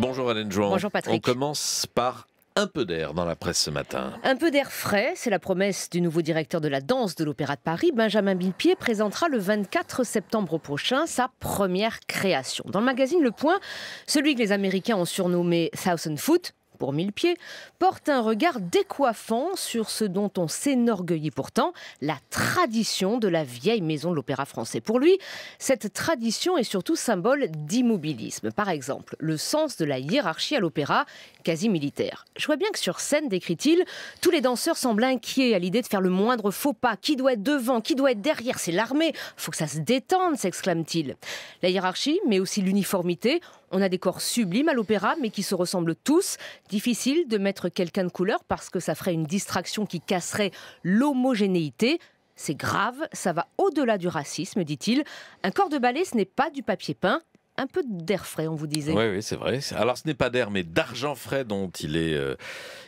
Bonjour Alain Jouan. Bonjour Patrick. On commence par un peu d'air dans la presse ce matin. Un peu d'air frais, c'est la promesse du nouveau directeur de la danse de l'Opéra de Paris. Benjamin Bilpied présentera le 24 septembre prochain sa première création. Dans le magazine Le Point, celui que les Américains ont surnommé Thousand Foot, pour mille pieds, porte un regard décoiffant sur ce dont on s'énorgueillit pourtant, la tradition de la vieille maison de l'opéra français. Pour lui, cette tradition est surtout symbole d'immobilisme. Par exemple, le sens de la hiérarchie à l'opéra, quasi militaire. Je vois bien que sur scène, décrit-il, tous les danseurs semblent inquiets à l'idée de faire le moindre faux pas. Qui doit être devant Qui doit être derrière? C'est l'armée. Faut que ça se détende, s'exclame-t-il. La hiérarchie, mais aussi l'uniformité, on a des corps sublimes à l'opéra, mais qui se ressemblent tous. Difficile de mettre quelqu'un de couleur parce que ça ferait une distraction qui casserait l'homogénéité. C'est grave, ça va au-delà du racisme, dit-il. Un corps de ballet, ce n'est pas du papier peint, un peu d'air frais, on vous disait. Oui, oui, c'est vrai. Alors ce n'est pas d'air, mais d'argent frais dont il est euh,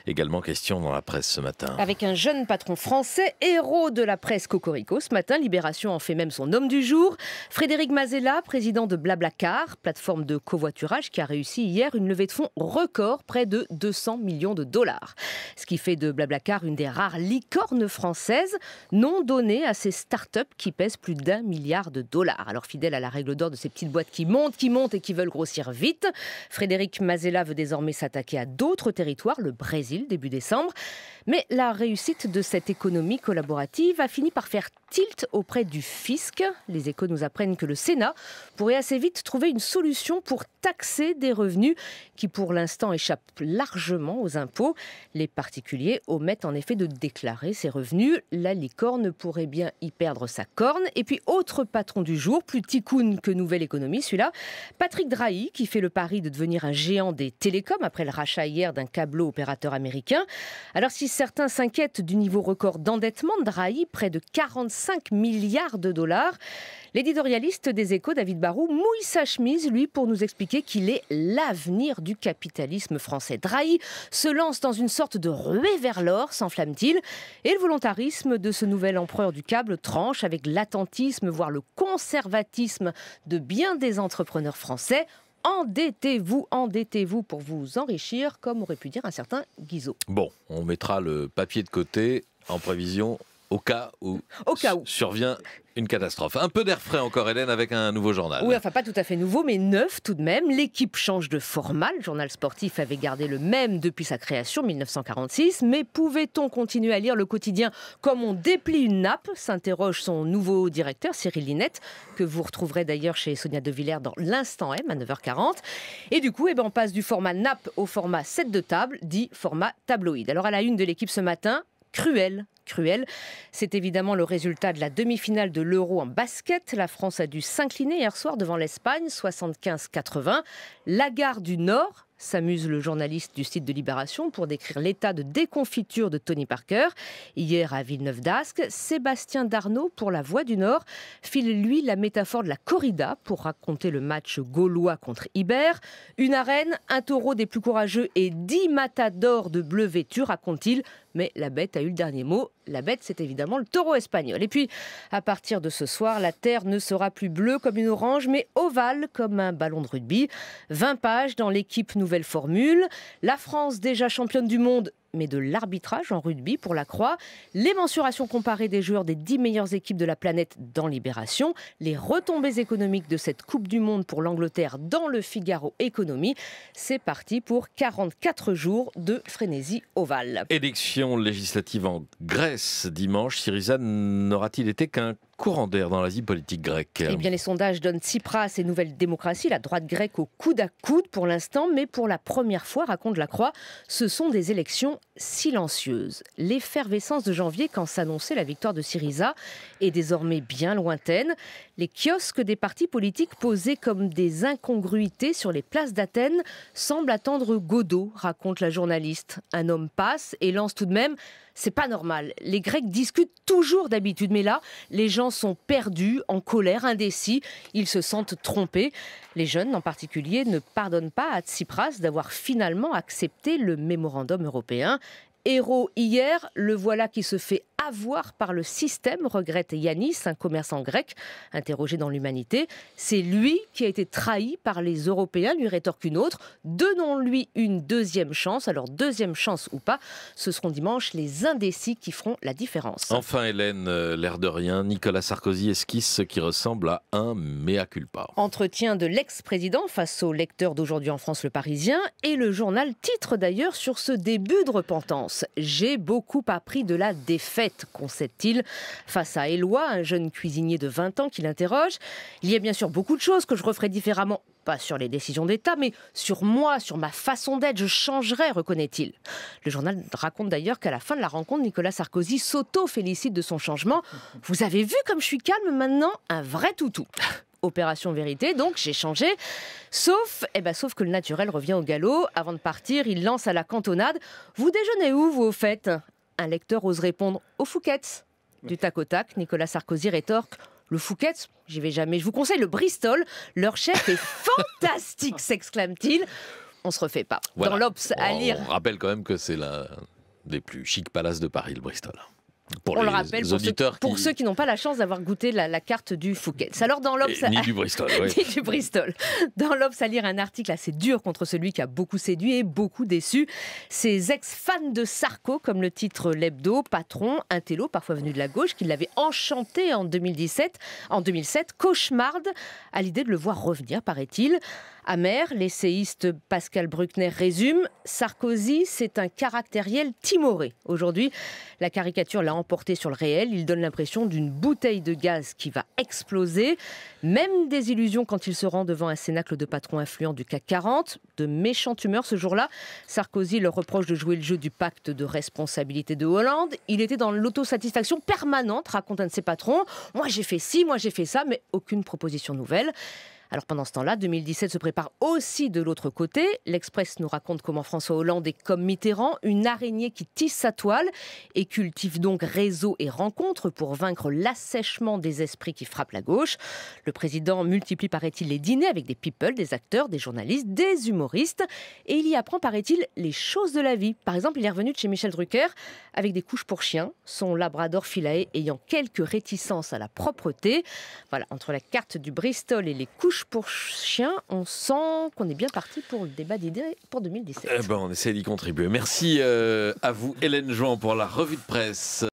également question dans la presse ce matin. Avec un jeune patron français, héros de la presse Cocorico, ce matin, Libération en fait même son homme du jour. Frédéric Mazella, président de Blablacar, plateforme de covoiturage qui a réussi hier une levée de fonds record, près de 200 millions de dollars. Ce qui fait de Blablacar une des rares licornes françaises non données à ces startups qui pèsent plus d'un milliard de dollars. Alors fidèle à la règle d'or de ces petites boîtes qui montent, qui montent et qui veulent grossir vite. Frédéric Mazella veut désormais s'attaquer à d'autres territoires, le Brésil début décembre. Mais la réussite de cette économie collaborative a fini par faire tilt auprès du fisc. Les échos nous apprennent que le Sénat pourrait assez vite trouver une solution pour taxer des revenus qui pour l'instant échappent largement aux impôts. Les particuliers omettent en effet de déclarer ces revenus. La licorne pourrait bien y perdre sa corne. Et puis autre patron du jour, plus ticoun que nouvelle économie, celui-là, Patrick Drahi, qui fait le pari de devenir un géant des télécoms après le rachat hier d'un câbleau opérateur américain. Alors si certains s'inquiètent du niveau record d'endettement de Drahi, près de 45 milliards de dollars, l'éditorialiste des échos, David Barou, mouille sa chemise, lui, pour nous expliquer qu'il est l'avenir du capitalisme français. Drahi se lance dans une sorte de ruée vers l'or, s'enflamme-t-il, et le volontarisme de ce nouvel empereur du câble tranche avec l'attentisme, voire le conservatisme de bien des entrepreneurs français endettez-vous, endettez-vous pour vous enrichir, comme aurait pu dire un certain Guizot. Bon, on mettra le papier de côté en prévision au cas où, au cas où. survient une catastrophe. Un peu d'air frais encore, Hélène, avec un nouveau journal. Oui, enfin pas tout à fait nouveau, mais neuf tout de même. L'équipe change de format. Le journal sportif avait gardé le même depuis sa création, 1946. Mais pouvait-on continuer à lire le quotidien comme on déplie une nappe? S'interroge son nouveau directeur, Cyril Linette, que vous retrouverez d'ailleurs chez Sonia De Villers dans l'instant M à 9h40. Et du coup, eh ben, on passe du format nappe au format 7 de table, dit format tabloïd. Alors à la une de l'équipe ce matin, cruel. C'est évidemment le résultat de la demi-finale de l'Euro en basket. La France a dû s'incliner hier soir devant l'Espagne, 75-80. La gare du Nord s'amuse le journaliste du site de Libération pour décrire l'état de déconfiture de Tony Parker. Hier à Villeneuve d'Ascq, Sébastien Darnaud pour La Voix du Nord file lui la métaphore de la corrida pour raconter le match gaulois contre Iber. Une arène, un taureau des plus courageux et dix matadors de bleu vêtus, raconte-t-il. Mais la bête a eu le dernier mot. La bête, c'est évidemment le taureau espagnol. Et puis, à partir de ce soir, la terre ne sera plus bleue comme une orange, mais ovale comme un ballon de rugby. 20 pages dans l'équipe nouvelle formule. La France, déjà championne du monde, mais de l'arbitrage en rugby pour la Croix, les mensurations comparées des joueurs des 10 meilleures équipes de la planète dans Libération, les retombées économiques de cette Coupe du Monde pour l'Angleterre dans le Figaro Économie. C'est parti pour 44 jours de frénésie ovale. Élection législative en Grèce dimanche. Syriza n'aura-t-il été qu'un courant d'air dans l'Asie politique grecque Eh bien, les sondages donnent Tsipras et Nouvelle Démocratie, la droite grecque au coude à coude pour l'instant, mais pour la première fois, raconte la Croix, ce sont des élections silencieuses. L'effervescence de janvier, quand s'annonçait la victoire de Syriza, est désormais bien lointaine. Les kiosques des partis politiques posés comme des incongruités sur les places d'Athènes semblent attendre Godot, raconte la journaliste. Un homme passe et lance tout de même c'est pas normal. Les Grecs discutent toujours d'habitude, mais là, les gens sont perdus, en colère, indécis, ils se sentent trompés. Les jeunes, en particulier, ne pardonnent pas à Tsipras d'avoir finalement accepté le mémorandum européen. Héros hier, le voilà qui se fait avoir par le système, regrette Yanis, un commerçant grec interrogé dans l'humanité. C'est lui qui a été trahi par les Européens, lui rétorque une autre. Donnons-lui une deuxième chance. Alors, deuxième chance ou pas, ce seront dimanche les indécis qui feront la différence. Enfin, Hélène, euh, l'air de rien, Nicolas Sarkozy esquisse ce qui ressemble à un mea culpa. Entretien de l'ex-président face au lecteur d'aujourd'hui en France, le Parisien, et le journal titre d'ailleurs sur ce début de repentance. J'ai beaucoup appris de la défaite, concède-t-il, face à Éloi, un jeune cuisinier de 20 ans qui l'interroge. Il y a bien sûr beaucoup de choses que je referai différemment pas sur les décisions d'État, mais sur moi, sur ma façon d'être, je changerai, reconnaît-il. Le journal raconte d'ailleurs qu'à la fin de la rencontre, Nicolas Sarkozy s'auto-félicite de son changement. Vous avez vu comme je suis calme maintenant Un vrai toutou. Opération vérité, donc j'ai changé. Sauf, eh ben, sauf que le naturel revient au galop. Avant de partir, il lance à la cantonade. Vous déjeunez où, vous, au fait? Un lecteur ose répondre au Fouquet's. Du tac au tac, Nicolas Sarkozy rétorque le Fouquet's, j'y vais jamais. Je vous conseille le Bristol. Leur chef est fantastique, s'exclame-t-il. On se refait pas. Dans l'Obs à lire. On rappelle quand même que c'est l'un des plus chics palaces de Paris, le Bristol pour on le rappelle, pour, ceux, qui... n'ont pas la chance d'avoir goûté la, carte du Fouquet. Alors dans l'Obs, ni du Bristol, ni du Bristol. Dans l'Obs, à lire un article assez dur contre celui qui a beaucoup séduit et beaucoup déçu. Ces ex-fans de Sarko, comme le titre l'hebdo, patron, un télo, parfois venu de la gauche, qui l'avait enchanté en 2017, en 2007, cauchemarde à l'idée de le voir revenir, paraît-il. Amer, l'essayiste Pascal Bruckner résume Sarkozy, c'est un caractériel timoré. Aujourd'hui, la caricature l'a emporté sur le réel. Il donne l'impression d'une bouteille de gaz qui va exploser. Même des illusions quand il se rend devant un cénacle de patrons influents du CAC 40. De méchante humeur ce jour-là. Sarkozy leur reproche de jouer le jeu du pacte de responsabilité de Hollande. Il était dans l'autosatisfaction permanente, raconte un de ses patrons. Moi j'ai fait ci, moi j'ai fait ça, mais aucune proposition nouvelle. Alors pendant ce temps-là, 2017 se prépare aussi de l'autre côté. L'Express nous raconte comment François Hollande est comme Mitterrand, une araignée qui tisse sa toile et cultive donc réseau et rencontres pour vaincre l'assèchement des esprits qui frappent la gauche. Le président multiplie, paraît-il, les dîners avec des people, des acteurs, des journalistes, des humoristes et il y apprend, paraît-il, les choses de la vie. Par exemple, il est revenu de chez Michel Drucker avec des couches pour chiens, son labrador filae ayant quelques réticences à la propreté. Voilà, entre la carte du Bristol et les couches pour chien, on sent qu'on est bien parti pour le débat d'idées pour 2017. Eh ben, on essaie d'y contribuer. Merci euh, à vous, Hélène Jouan, pour la revue de presse.